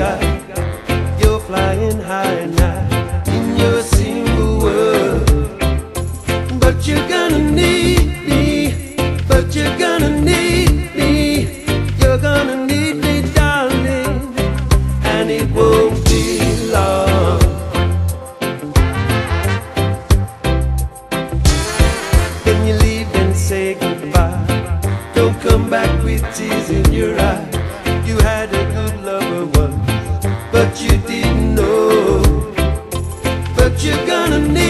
sky. You're flying high now in your single world, But you're gonna need me. But you're gonna need me. You're gonna need me, darling. And it won't be long. Then you leave and say goodbye, don't come back with tears in your eyes. you're gonna need.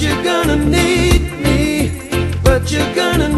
you're gonna need me, but you're gonna